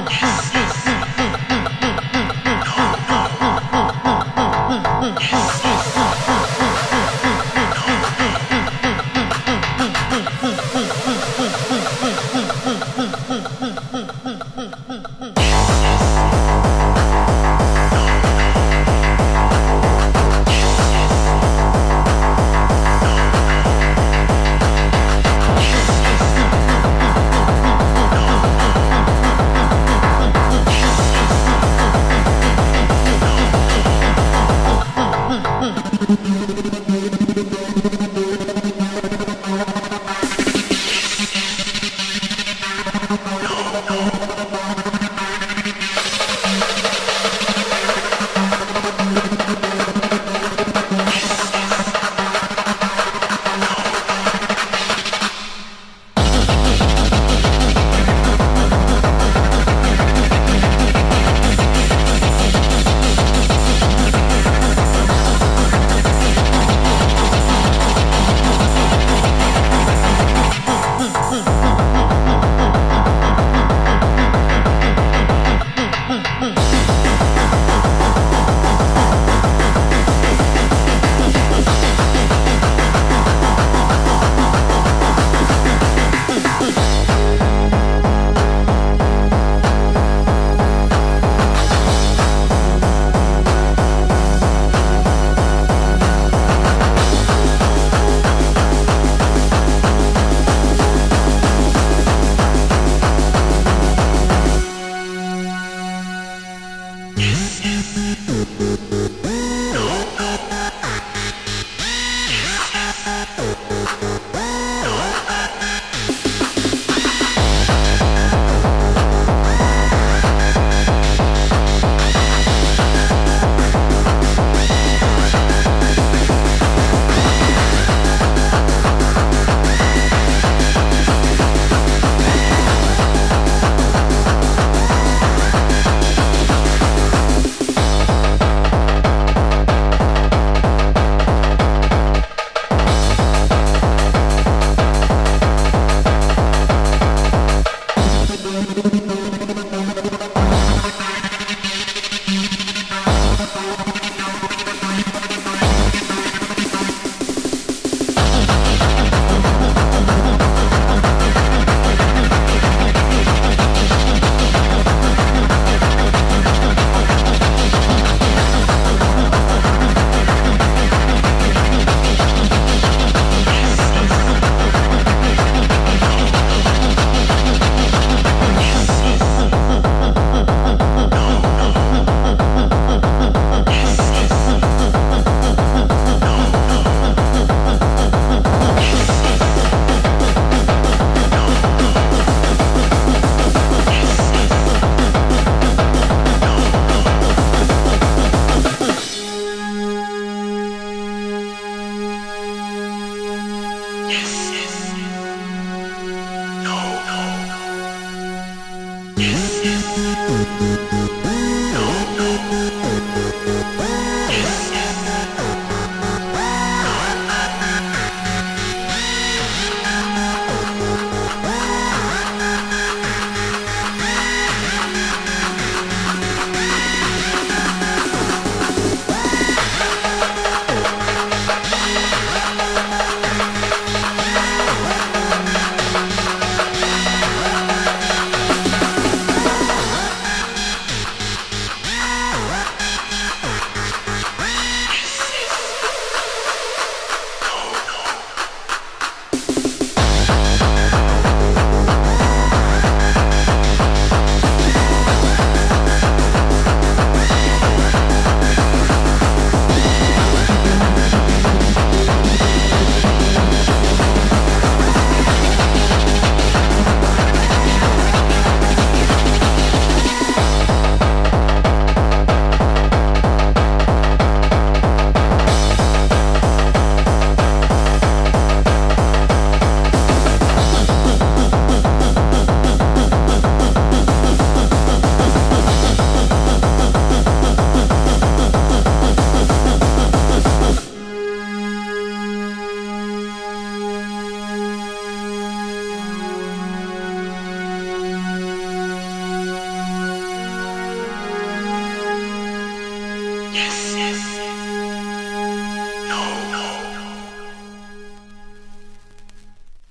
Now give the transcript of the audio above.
Hmm. Yes, yes. No, no. Yes, yes.